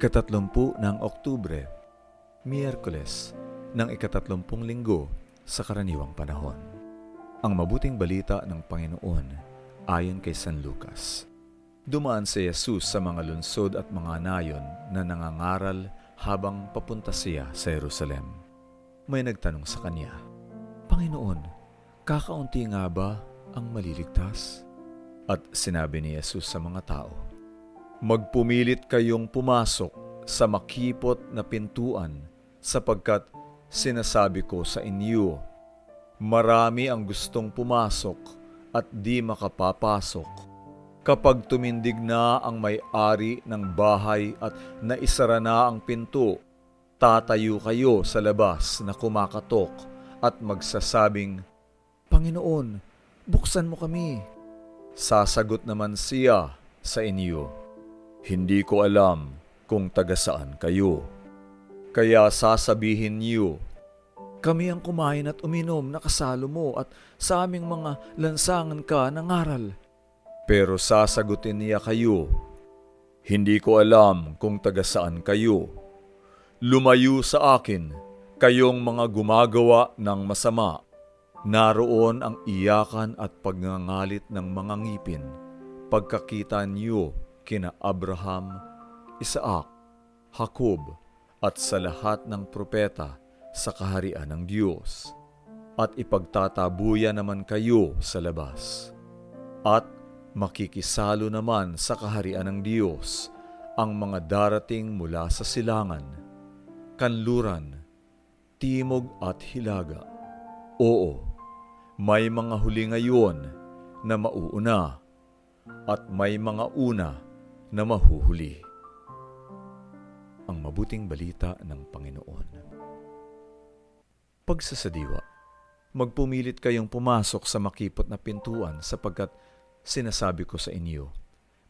Ikatatlumpu ng Oktubre, Miyerkules ng ikatatlumpung linggo sa karaniwang panahon. Ang mabuting balita ng Panginoon ayon kay San Lucas. Dumaan si Jesus sa mga lunsod at mga nayon na nangangaral habang papunta siya sa Jerusalem. May nagtanong sa kanya, Panginoon, kakaunti nga ba ang maliligtas? At sinabi ni Jesus sa mga tao, Magpumilit kayong pumasok sa makipot na pintuan sapagkat sinasabi ko sa inyo, marami ang gustong pumasok at di makapapasok. Kapag tumindig na ang may-ari ng bahay at naisara na ang pinto, tatayo kayo sa labas na kumakatok at magsasabing, Panginoon, buksan mo kami. Sasagot naman siya sa inyo, hindi ko alam kung taga saan kayo. Kaya sasabihin niyo, kami ang kumain at uminom na kasalo mo at sa aming mga lansangan ka nangaral. Pero sasagutin niya kayo, hindi ko alam kung taga saan kayo. Lumayo sa akin, kayong mga gumagawa ng masama. Naroon ang iyakan at pagngangalit ng mga ngipin. Pagkakita niyo kina Abraham, Isaac, Jacob at sa lahat ng propeta sa kaharian ng Diyos. At ipagtatabuyan naman kayo sa labas. At makikisalo naman sa kaharian ng Diyos ang mga darating mula sa silangan, kanluran, timog at hilaga. Oo, may mga huli ngayon na mauuna at may mga una na mahuhuli. Ang mabuting balita ng Panginoon. Pagsasadiwa, magpumilit kayong pumasok sa makipot na pintuan sapagkat sinasabi ko sa inyo,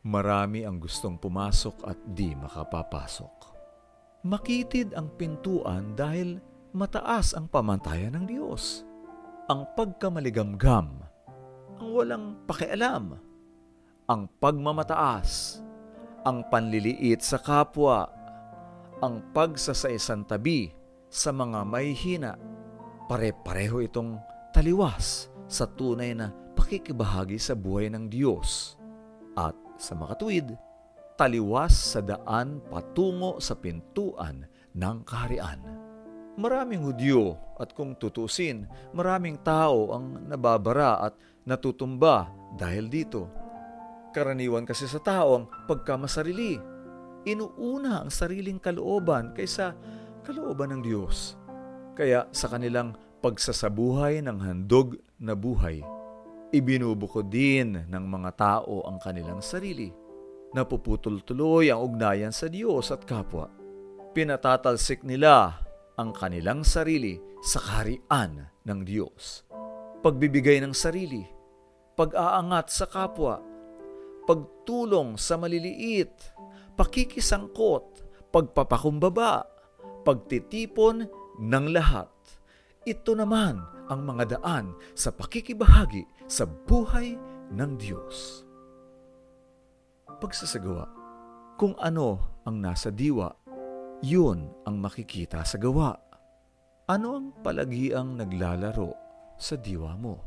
marami ang gustong pumasok at di makapapasok. Makitid ang pintuan dahil mataas ang pamantayan ng Diyos. Ang pagkamaligamgam, ang walang pakialam, ang pagmamataas, ang panliliit sa kapwa, ang pagsasaisan tabi sa mga may hina. Pare-pareho itong taliwas sa tunay na pakikibahagi sa buhay ng Diyos. At sa makatuwid, taliwas sa daan patungo sa pintuan ng kaharian. Maraming Hudyo at kung tutusin, maraming tao ang nababara at natutumba dahil dito Karaniwan kasi sa tao ang pagkamasarili. Inuuna ang sariling kalooban kaysa kalooban ng Diyos. Kaya sa kanilang pagsasabuhay ng handog na buhay, ibinubuko din ng mga tao ang kanilang sarili. Napuputol tuloy ang ugnayan sa Diyos at kapwa. Pinatatalsik nila ang kanilang sarili sa kaharian ng Diyos. Pagbibigay ng sarili, pag-aangat sa kapwa, pagtulong sa maliliit, pakikisangkot, pagpapakumbaba, pagtitipon ng lahat. Ito naman ang mga daan sa pakikibahagi sa buhay ng Diyos. Pagsasagawa, kung ano ang nasa diwa, yun ang makikita sa gawa. Ano ang palagiang naglalaro sa diwa mo?